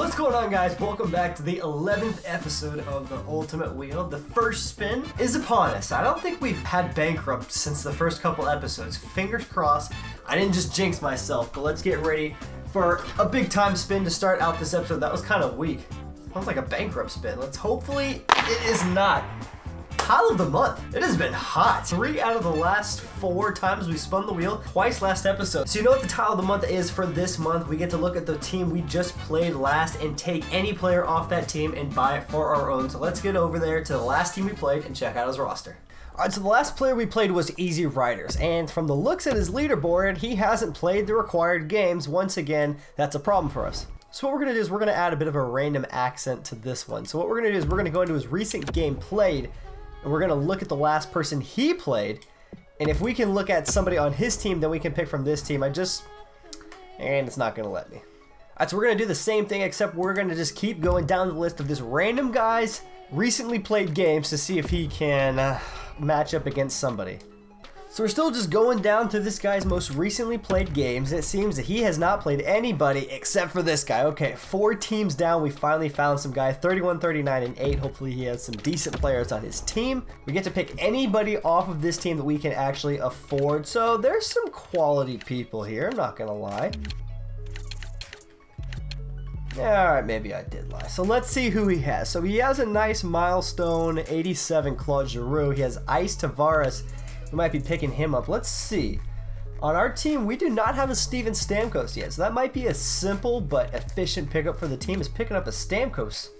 What's going on guys? Welcome back to the 11th episode of the Ultimate Wheel. The first spin is upon us. I don't think we've had bankrupt since the first couple episodes. Fingers crossed. I didn't just jinx myself, but let's get ready for a big time spin to start out this episode. That was kind of weak. Sounds like a bankrupt spin. Let's hopefully it is not. Tile of the month. It has been hot. Three out of the last four times we spun the wheel, twice last episode. So you know what the tile of the month is for this month? We get to look at the team we just played last and take any player off that team and buy it for our own. So let's get over there to the last team we played and check out his roster. Alright, so the last player we played was Easy Riders, and from the looks at his leaderboard, he hasn't played the required games. Once again, that's a problem for us. So what we're going to do is we're going to add a bit of a random accent to this one. So what we're going to do is we're going to go into his recent game played, and we're going to look at the last person he played. And if we can look at somebody on his team, then we can pick from this team. I just... And it's not going to let me. Alright, so we're going to do the same thing, except we're going to just keep going down the list of this random guy's recently played games to see if he can uh, match up against somebody. So we're still just going down to this guy's most recently played games, it seems that he has not played anybody except for this guy. Okay, four teams down, we finally found some guy, 31, 39, and 8. Hopefully he has some decent players on his team. We get to pick anybody off of this team that we can actually afford, so there's some quality people here, I'm not gonna lie. Alright, maybe I did lie. So let's see who he has. So he has a nice milestone 87 Claude Giroux. He has Ice Tavares. We might be picking him up. Let's see. On our team, we do not have a Steven Stamkos yet, so that might be a simple but efficient pickup for the team is picking up a Stamkos.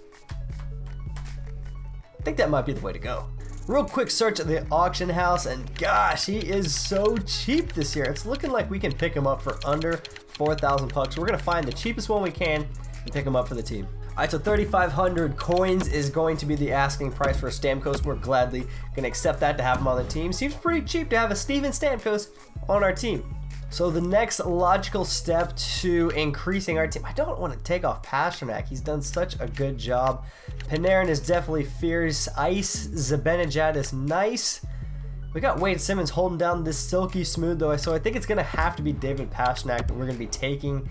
I think that might be the way to go. Real quick search at the auction house, and gosh, he is so cheap this year. It's looking like we can pick him up for under 4,000 bucks. We're gonna find the cheapest one we can and pick him up for the team. Alright, so 3,500 coins is going to be the asking price for Stamkos. We're gladly going to accept that to have him on the team. Seems pretty cheap to have a Steven Stamkos on our team. So the next logical step to increasing our team, I don't want to take off Pastrnak. He's done such a good job. Panarin is definitely fierce. Ice Zibanejad is nice. We got Wayne Simmonds holding down this silky smooth though, so I think it's going to have to be David Pastrnak that we're going to be taking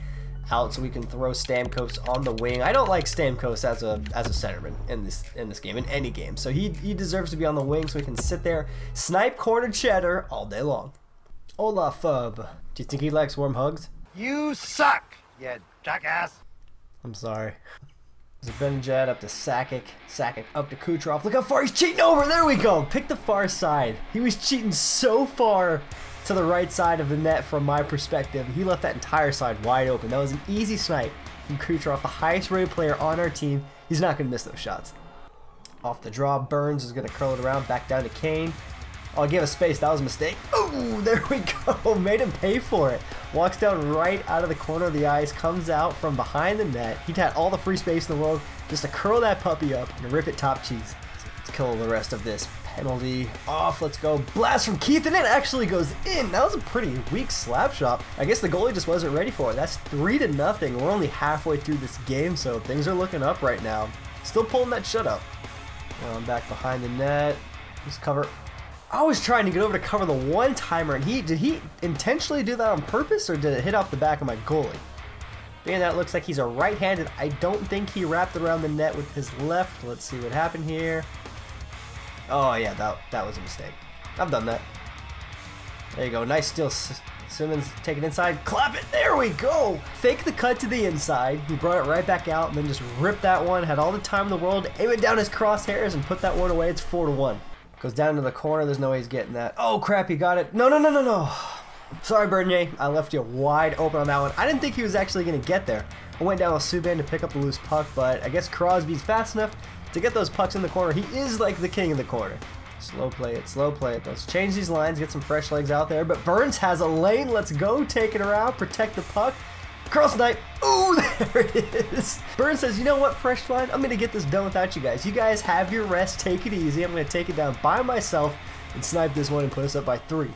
out so we can throw Stamkos on the wing. I don't like Stamkos as a as a centerman in this in this game, in any game. So he, he deserves to be on the wing so he can sit there, snipe corner cheddar all day long. Olaf Fub. Do you think he likes warm hugs? You suck, you jackass. I'm sorry. Zibanejad up to Sakic. Sakic up to Kucherov. Look how far he's cheating over. There we go. Pick the far side. He was cheating so far to the right side of the net from my perspective. He left that entire side wide open. That was an easy snipe from Kucherov, the highest rated player on our team. He's not going to miss those shots. Off the draw, Burns is going to curl it around, back down to Kane. Oh, I gave a space. That was a mistake. Oh, there we go. Made him pay for it. Walks down right out of the corner of the ice, comes out from behind the net. He had all the free space in the world just to curl that puppy up and rip it top cheese. Let's kill the rest of this penalty off. Let's go. Blast from Keith, and it actually goes in. That was a pretty weak slap shot. I guess the goalie just wasn't ready for it. That's three to nothing. We're only halfway through this game, so things are looking up right now. Still pulling that shutout. I'm back behind the net. Just cover. I was trying to get over to cover the one timer, and he did he intentionally do that on purpose, or did it hit off the back of my goalie? Being that looks like he's a right-handed, I don't think he wrapped around the net with his left. Let's see what happened here. Oh yeah, that that was a mistake. I've done that. There you go. Nice steal. Simmonds take it inside. Clap it. There we go. Fake the cut to the inside. He brought it right back out and then just ripped that one. Had all the time in the world. Aim it down his crosshairs and put that one away. It's four to one. Goes down to the corner. There's no way he's getting that. Oh crap! He got it. No, no, no, no, no. Sorry, Bernier. I left you wide open on that one. I didn't think he was actually going to get there. I went down with Subban to pick up the loose puck, but I guess Crosby's fast enough to get those pucks in the corner. He is like the king of the corner. Slow play it, slow play it. Let's change these lines, get some fresh legs out there. But Burns has a lane. Let's go. Take it around, protect the puck. Cross snipe. Ooh, there it is. Burns says, you know what, fresh line? I'm going to get this done without you guys. You guys have your rest. Take it easy. I'm going to take it down by myself and snipe this one and put us up by three.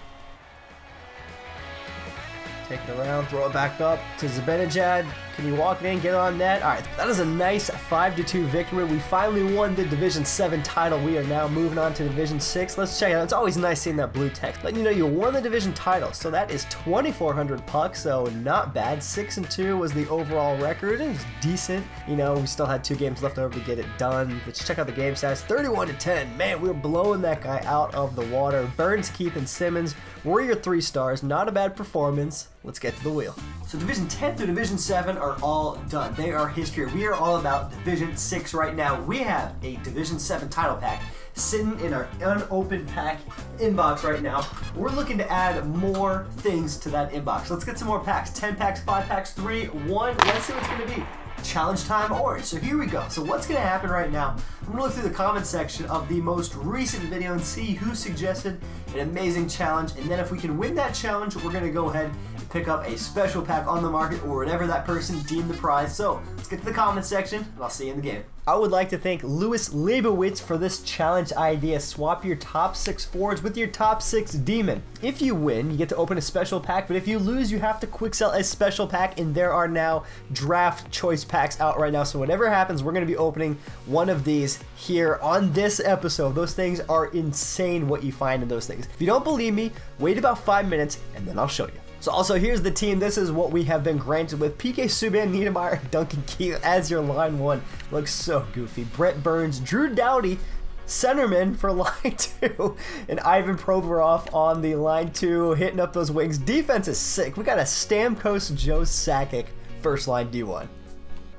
Take it around, throw it back up to Zibanejad. Can you walk in, get on that? All right, that is a nice five to two victory. We finally won the Division 7 title. We are now moving on to Division 6. Let's check it out. It's always nice seeing that blue text. Letting you know you won the division title. So that is 2,400 pucks, so not bad. 6 and 2 was the overall record. It was decent. You know, we still had two games left over to get it done. Let's check out the game stats. 31 to 10. Man, we were blowing that guy out of the water. Burns, Keith, and Simmonds were your three stars. Not a bad performance. Let's get to the wheel. So Division 10 through Division 7 are all done. They are history. We are all about Division 6 right now. We have a Division 7 title pack sitting in our unopened pack inbox right now. We're looking to add more things to that inbox. Let's get some more packs. 10 packs, 5 packs, 3, 1. Let's see what's going to be challenge time orange. So here we go. So what's to happen right now, I'm to look through the comment section of the most recent video and see who suggested an amazing challenge. And then if we can win that challenge, we're to go ahead pick up a special pack on the market or whatever that person deemed the prize. So let's get to the comment section and I'll see you in the game. I would like to thank Lewis Leibowitz for this challenge idea. Swap your top six forwards with your top six D-men. If you win, you get to open a special pack, but if you lose, you have to quick sell a special pack, and there are now draft choice packs out right now. So whatever happens, we're going to be opening one of these here on this episode. Those things are insane what you find in those things. If you don't believe me, wait about five minutes, and then I'll show you. So also here's the team. This is what we have been granted with PK Subban, Niedermayer, Duncan Keith as your line one. Looks so goofy. Brent Burns, Drew Doughty, centerman for line two, and Ivan Provorov on the line two, hitting up those wings. Defense is sick. We got a Stamkos Joe Sakic first line D1.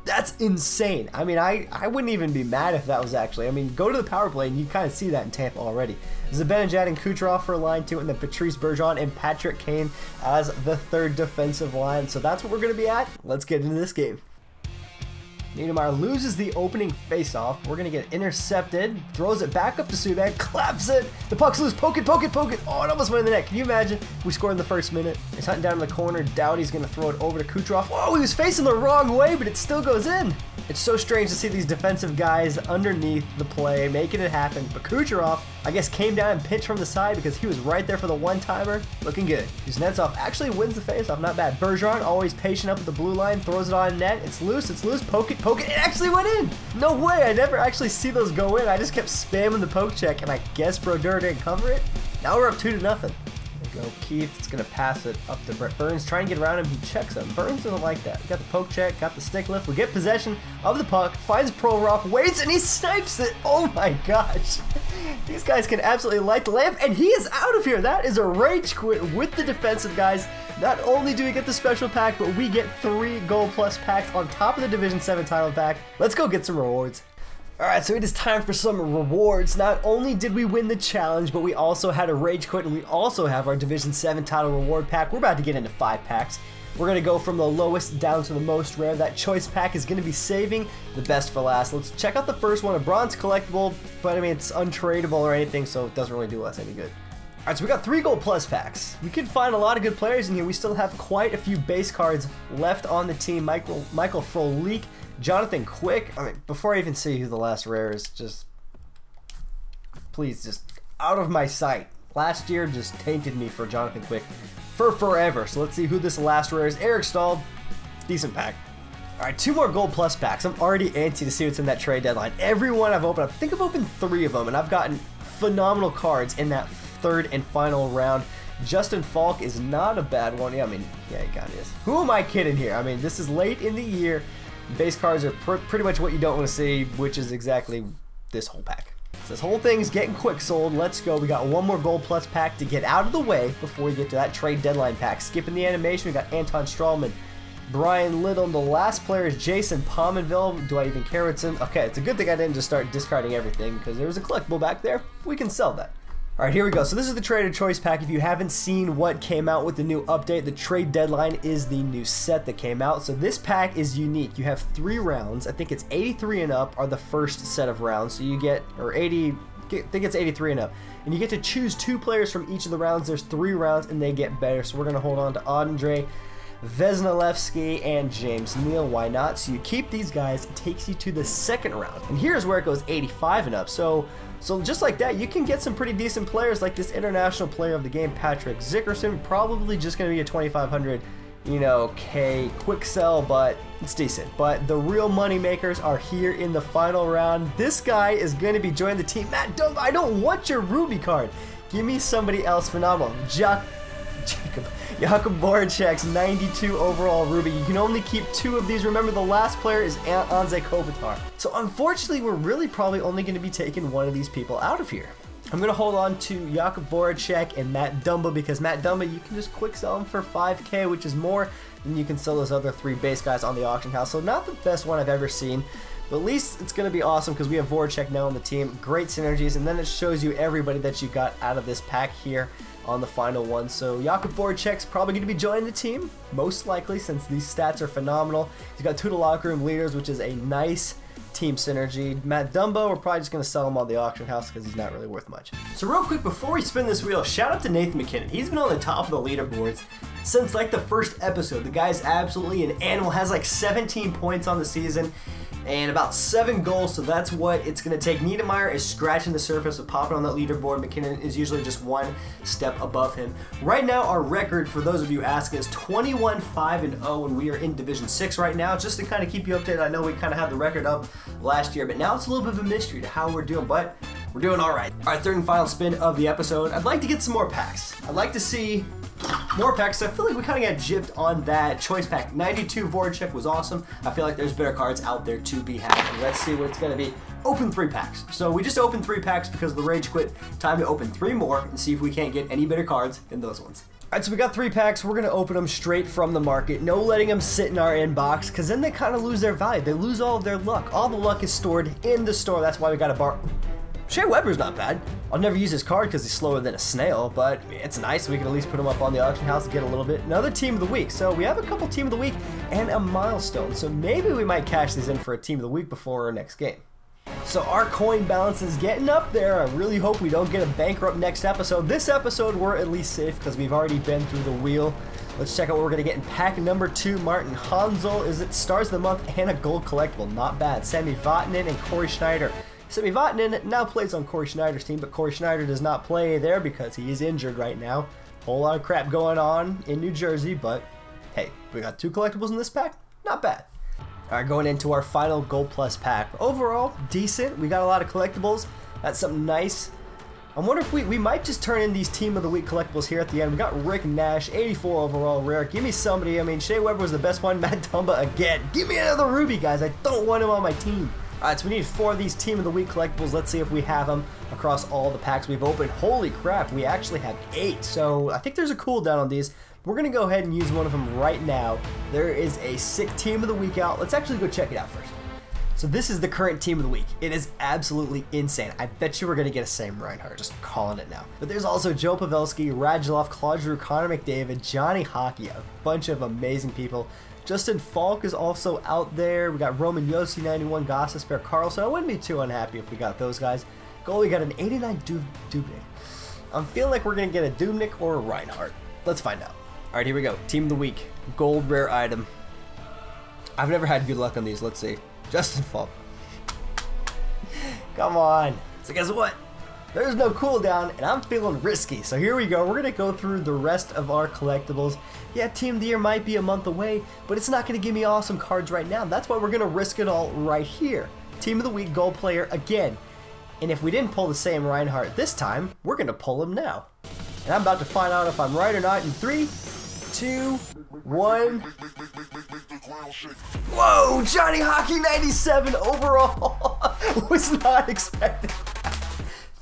That's insane. I mean, I, I wouldn't even be mad if that was actually. I mean, go to the power play and you kind of see that in Tampa already. Zibanejad and Kucherov for a line two, and then Patrice Bergeron and Patrick Kane as the third defensive line. So that's what we're going to be at. Let's get into this game. Niedermayer loses the opening faceoff. We're going to get intercepted. Throws it back up to Subban. Claps it. The puck's loose. Poke it, poke it, poke it. Oh, it almost went in the net. Can you imagine? We scored in the first minute. He's hunting down in the corner. Doughty's going to throw it over to Kucherov. Whoa, he was facing the wrong way, but it still goes in. It's so strange to see these defensive guys underneath the play, making it happen. But Kucherov, I guess, came down and pinched from the side because he was right there for the one-timer. Looking good. Kuznetsov actually wins the faceoff. Not bad. Bergeron, always patient up at the blue line, throws it on net. It's loose. It's loose. Poke it, poke it. Actually went in. No way. I never actually see those go in. I just kept spamming the poke check, and I guess Brodeur didn't cover it. Now we're up two to nothing go. Keith is going to pass it up to Brent Burns. Try and get around him. He checks him. Burns doesn't like that. We got the poke check, got the stick lift. We get possession of the puck, finds Provorov, waits, and he snipes it. Oh my gosh. These guys can absolutely light the lamp, and he is out of here. That is a rage quit with the defensive guys. Not only do we get the special pack, but we get three gold plus packs on top of the Division 7 title pack. Let's go get some rewards. Alright, so it is time for some rewards. Not only did we win the challenge, but we also had a rage quit, and we also have our Division 7 title reward pack. We're about to get into 5 packs. We're going to go from the lowest down to the most rare. That choice pack is going to be saving the best for last. Let's check out the first one, a bronze collectible, but I mean, it's untradeable or anything, so it doesn't really do us any good. Alright, so we got three gold plus packs. We could find a lot of good players in here. We still have quite a few base cards left on the team. Michael Michael Frolik Jonathan Quick, I mean, before I even see who the last rare is, just please, just out of my sight. Last year just tainted me for Jonathan Quick for forever. So let's see who this last rare is. Eric Staal, decent pack. All right, two more gold plus packs. I'm already antsy to see what's in that trade deadline. Everyone I've opened, I think I've opened three of them, and I've gotten phenomenal cards in that third and final round. Justin Falk is not a bad one. Yeah, I mean, yeah, he got his. Who am I kidding here? I mean, this is late in the year. Base cards are pr pretty much what you don't want to see, which is exactly this whole pack. So this whole thing's getting quick sold. Let's go. We got one more gold plus pack to get out of the way before we get to that trade deadline pack. Skipping the animation, we got Anton Stralman, Bryan Little. The last player is Jason Pominville. Do I even care what's in? Okay, it's a good thing I didn't just start discarding everything because there was a collectible back there. We can sell that. Alright, here we go. So this is the Trader Choice Pack. If you haven't seen what came out with the new update, the trade deadline is the new set that came out. So this pack is unique. You have three rounds. I think it's 83 and up are the first set of rounds. So you get, or 80, I think it's 83 and up. And you get to choose two players from each of the rounds. There's three rounds and they get better. So we're going to hold on to Andrei Vasilevskiy, and James Neal. Why not? So you keep these guys, it takes you to the second round. And here's where it goes 85 and up. So so just like that, you can get some pretty decent players like this international player of the game, Patrick Zickerson, probably just going to be a 2,500 you know, K quick sell, but it's decent. But the real money makers are here in the final round. This guy is going to be joining the team. Matt Dumba, I don't want your Ruby card. Give me somebody else phenomenal. Ja Jacob. Jakub Voracek's 92 overall Ruby. You can only keep two of these. Remember, the last player is Anze Kopitar. So unfortunately, we're really probably only going to be taking one of these people out of here. I'm going to hold on to Jakub Voracek and Matt Dumba because Matt Dumba, you can just quick sell him for 5k, which is more than you can sell those other three base guys on the auction house. So not the best one I've ever seen. But at least it's going to be awesome because we have Voracek now on the team. Great synergies. And then it shows you everybody that you got out of this pack here on the final one. So Jakub Voracek's probably going to be joining the team, most likely, since these stats are phenomenal. He's got two to locker room leaders, which is a nice team synergy. Matt Dumba, we're probably just going to sell him on the auction house because he's not really worth much. So real quick, before we spin this wheel, shout out to Nathan MacKinnon. He's been on the top of the leaderboards since like the first episode. The guy's absolutely an animal, has like 17 points on the season and about seven goals, so that's what it's going to take. Niedermayer is scratching the surface of popping on that leaderboard. MacKinnon is usually just one step above him. Right now, our record, for those of you asking, is 21 5 and 0, and we are in Division 6 right now. Just to kind of keep you updated, I know we kind of had the record up last year, but now it's a little bit of a mystery to how we're doing, but we're doing all right. Right, third and final spin of the episode. I'd like to get some more packs. I'd like to see more packs. I feel like we kind of got gypped on that choice pack. 92 Voracek was awesome. I feel like there's better cards out there to be had. Let's see what it's going to be. Open three packs. So we just opened three packs because the rage quit. Time to open three more and see if we can't get any better cards than those ones. Alright, so we got three packs. We're going to open them straight from the market. No letting them sit in our inbox because then they kind of lose their value. They lose all of their luck. All the luck is stored in the store. That's why we got a bar... Shea Weber's not bad. I'll never use his card because he's slower than a snail, but it's nice. We can at least put him up on the auction house and get a little bit. Another team of the week. So we have a couple team of the week and a milestone. So maybe we might cash these in for a team of the week before our next game. So our coin balance is getting up there. I really hope we don't get a bankrupt next episode. This episode, we're at least safe because we've already been through the wheel. Let's check out what we're going to get in pack number two. Martin Hanzal is it Stars of the Month and a gold collectible. Not bad. Sami Vatanen and Cory Schneider. Sami Vatanen now plays on Cory Schneider's team, but Cory Schneider does not play there because he is injured right now. Whole lot of crap going on in New Jersey, but hey, we got two collectibles in this pack. Not bad. All right, going into our final Gold Plus pack. Overall, decent. We got a lot of collectibles. That's something nice. I wonder if we, we might just turn in these Team of the Week collectibles here at the end. We got Rick Nash, 84 overall rare. Give me somebody. I mean, Shea Weber was the best one. Matt Dumba again. Give me another Ruby, guys. I don't want him on my team. Alright, so we need four of these Team of the Week collectibles. Let's see if we have them across all the packs we've opened. Holy crap, we actually have eight. So I think there's a cooldown on these. We're going to go ahead and use one of them right now. There is a sick Team of the Week out. Let's actually go check it out first. So this is the current Team of the Week. It is absolutely insane. I bet you we're going to get a Sam Reinhart, just calling it now. But there's also Joe Pavelski, Radulov, Claude Giroux, Connor McDavid, Johnny Hockey, a bunch of amazing people. Justin Falk is also out there. We got Roman Josi, 91, Gostisbehere, Carlson. I wouldn't be too unhappy if we got those guys. Goalie got an 89 du Dubnyk. I'm feeling like we're going to get a Dubnyk or a Reinhart. Let's find out. All right, here we go. Team of the week. Gold rare item. I've never had good luck on these. Let's see. Justin Falk. Come on. So guess what? There's no cooldown, and I'm feeling risky. So here we go. We're going to go through the rest of our collectibles. Yeah, Team of the Year might be a month away, but it's not going to give me awesome cards right now. That's why we're going to risk it all right here. Team of the Week Gold Player again. And if we didn't pull the same Reinhart this time, we're going to pull him now. And I'm about to find out if I'm right or not in three, two, one. Whoa, Johnny Hockey 97 overall. Was not expecting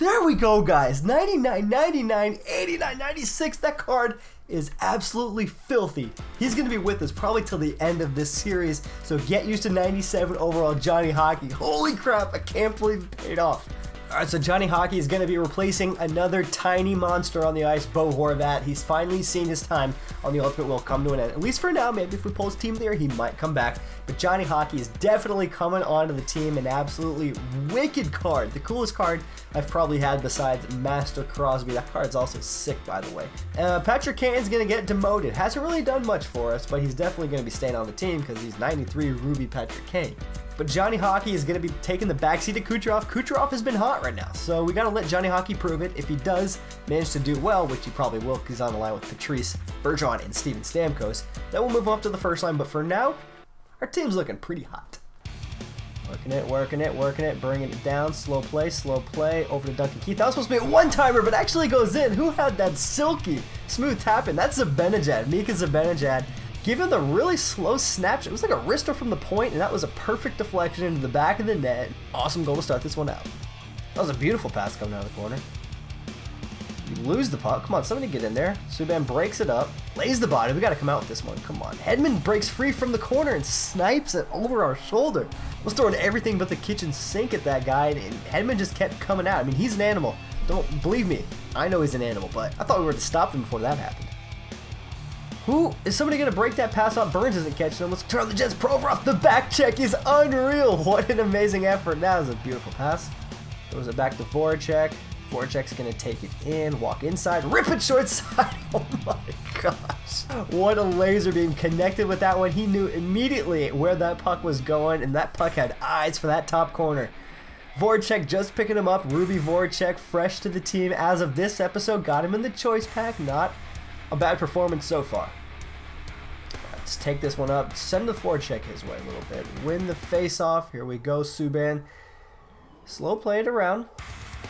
there we go, guys. 99, 99, 89, 96. That card is absolutely filthy. He's going to be with us probably till the end of this series. So get used to 97 overall Johnny Hockey. Holy crap, I can't believe it paid off. Alright, so Johnny Hockey is going to be replacing another tiny monster on the ice, Bo Horvat. He's finally seen his time on the Ultimate will come to an end. At least for now, maybe if we pull his team there, he might come back. But Johnny Hockey is definitely coming onto the team, an absolutely wicked card. The coolest card I've probably had besides Master Crosby. That card's also sick, by the way. Uh, Patrick Kane's going to get demoted. Hasn't really done much for us, but he's definitely going to be staying on the team because he's 93 Ruby Patrick Kane. But Johnny Hockey is going to be taking the backseat of Kucherov. Kucherov has been hot right now, so we got to let Johnny Hockey prove it. If he does manage to do well, which he probably will because he's on the line with Patrice Bergeron and Steven Stamkos, then we'll move up to the first line. But for now, our team's looking pretty hot. Working it, working it, working it, bringing it down. Slow play, slow play. Over to Duncan Keith. That was supposed to be a one-timer, but actually goes in. Who had that silky, smooth tap in? That's Zibanejad. Mika Zibanejad Given the really slow snap, it was like a wrister from the point, and that was a perfect deflection into the back of the net. Awesome goal to start this one out. That was a beautiful pass coming out of the corner. You lose the puck. Come on, somebody get in there. Subban breaks it up, lays the body. We got to come out with this one. Come on. Hedman breaks free from the corner and snipes it over our shoulder. Was throwing everything but the kitchen sink at that guy, and Hedman just kept coming out. I mean, he's an animal. Don't believe me. I know he's an animal, but I thought we were to stop him before that happened. Who is somebody gonna break that pass off? Burns isn't catching him. Let's turn the Jets Provorov. The back check is unreal. What an amazing effort. That was a beautiful pass. Throws it back to Voracek. Voracek's gonna take it in, walk inside, rip it short side. Oh my gosh. What a laser beam connected with that one. He knew immediately where that puck was going, and that puck had eyes for that top corner. Voracek just picking him up. Ruby Voracek, fresh to the team as of this episode. Got him in the choice pack, not a bad performance so far. Let's take this one up. Send the forecheck his way a little bit. Win the face-off. Here we go, Subban. Slow play it around.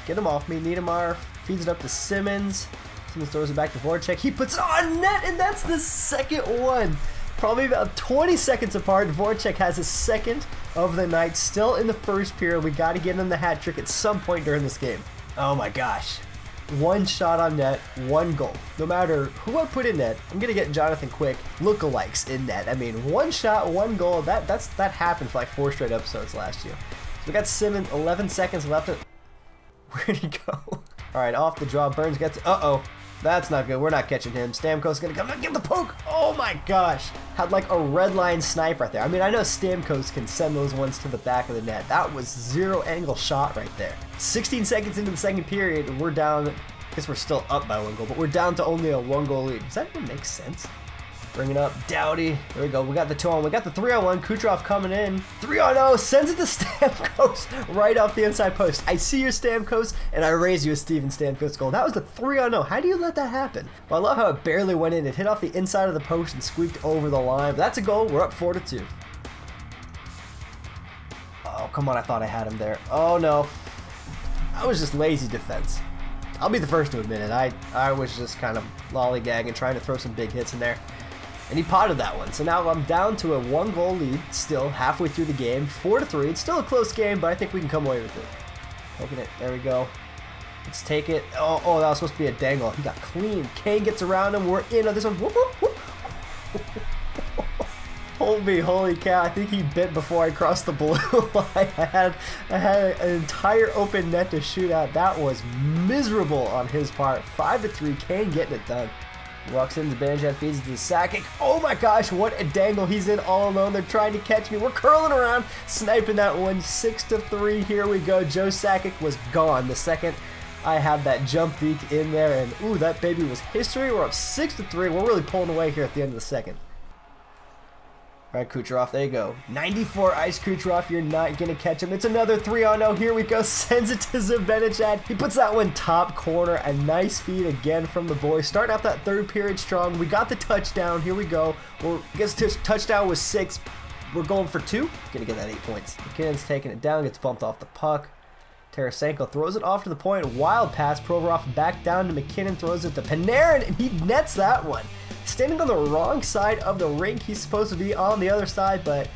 Get him off me. Niedermayer feeds it up to Simmons. Simmonds throws it back to Voracek. He puts it on net, and that's the second one. Probably about 20 seconds apart. Voracek has his second of the night. Still in the first period. We got to get him the hat trick at some point during this game. Oh my gosh one shot on net, one goal. No matter who I put in net, I'm gonna get Jonathan Quick lookalikes in net. I mean, one shot, one goal. That that's that happened for like four straight episodes last year. So we got Simmonds, 11 seconds left. Where'd he go? All right, off the draw. Burns gets. Uh oh. That's not good. We're not catching him. Stamkos gonna come and give the poke. Oh my gosh. Had like a red line snipe right there. I mean, I know Stamkos can send those ones to the back of the net. That was zero angle shot right there. 16 seconds into the second period, we're down. I guess we're still up by one goal, but we're down to only a one goal lead. Does that even make sense? Bring it up. Doughty. There we go. We got the 2 on. We got the 3 on 1. Kucherov coming in. 3 on 0. Sends it to Stamkos right off the inside post. I see your Stamkos, and I raise you a Steven Stamkos goal. That was the 3 on 0. How do you let that happen? Well, I love how it barely went in. It hit off the inside of the post and squeaked over the line. That's a goal. We're up 4 to 2. Oh, come on. I thought I had him there. Oh, no. I was just lazy defense. I'll be the first to admit it. I, I was just kind of lollygagging, trying to throw some big hits in there and he potted that one. So now I'm down to a one goal lead still halfway through the game, four to three. It's still a close game, but I think we can come away with it. Open it. There we go. Let's take it. Oh, oh, that was supposed to be a dangle. He got clean. Kane gets around him. We're in on this one. Whoop, whoop, whoop. Holy, holy cow! I think he bit before I crossed the blue line. I had, I had an entire open net to shoot at. That was miserable on his part. Five to three. Kane getting it done. Walks into Banjan, feeds to Sakic. Oh my gosh, what a dangle. He's in all alone. They're trying to catch me. We're curling around, sniping that one. Six to three. Here we go. Joe Sakic was gone. The second I had that jump beak in there, and ooh, that baby was history. We're up six to three. We're really pulling away here at the end of the second. All right, Kucherov, there you go. 94 Ice Kucherov, you're not going to catch him. It's another 3 on 0. Here we go. Sends it to Zibanejad. He puts that one top corner. A nice feed again from the boys. Starting out that third period strong. We got the touchdown. Here we go. Well, I guess touchdown was six. We're going for two. Going to get that eight points. MacKinnon's taking it down. Gets bumped off the puck. Tarasenko throws it off to the point. Wild pass. Provorov back down to McKinnon. Throws it to Panarin, and he nets that one standing on the wrong side of the rink. He's supposed to be on the other side, but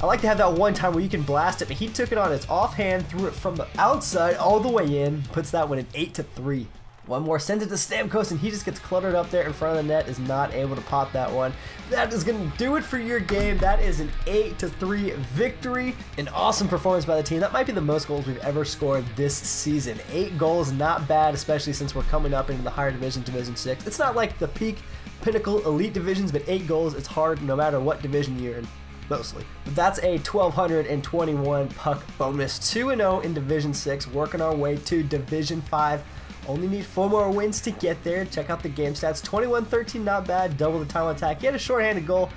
I like to have that one time where you can blast it, but he took it on his offhand, threw it from the outside all the way in, puts that one in 8 to 3. One more, sends it to Stamkos, and he just gets cluttered up there in front of the net, is not able to pop that one. That is going to do it for your game. That is an 8 to 3 victory. An awesome performance by the team. That might be the most goals we've ever scored this season. Eight goals, not bad, especially since we're coming up into the higher division, Division 6. It's not like the peak, pinnacle, elite divisions, but eight goals, it's hard no matter what division you're in mostly. But that's a 1221 puck bonus. 2 0 in Division 6, working our way to Division 5. Only need four more wins to get there. Check out the game stats 21 13, not bad. Double the time on attack. He had a shorthanded goal.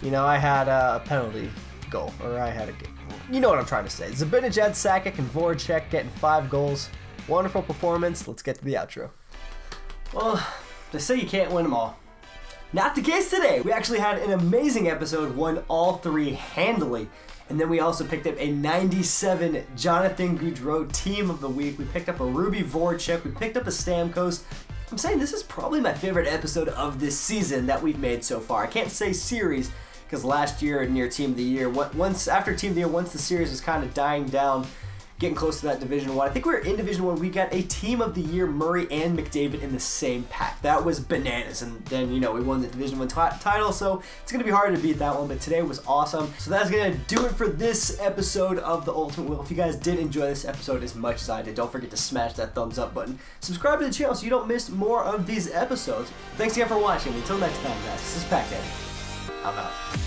You know, I had a penalty goal, or I had a. You know what I'm trying to say. Zibanejad, Sakic, and Voracek getting five goals. Wonderful performance. Let's get to the outro. Well, they say you can't win them all. Not the case today. We actually had an amazing episode, won all three handily. And then we also picked up a 97 Jonathan Gaudreau Team of the Week. We picked up a Ruby Voracek. We picked up a Stamkos. I'm saying this is probably my favorite episode of this season that we've made so far. I can't say series because last year near Team of the Year, once after Team of the Year, once the series was kind of dying down, getting close to that Division One. I. Think we were in Division One. We got a Team of the Year Murray and McDavid in the same pack. That was bananas. And then you know we won the Division One title, so it's gonna be hard to beat that one. But today was awesome. So that's gonna do it for this episode of the Ultimate Wheel. If you guys did enjoy this episode as much as I did, don't forget to smash that thumbs up button. Subscribe to the channel so you don't miss more of these episodes. Thanks again for watching. Until next time, guys. This is Packhead. I'm out.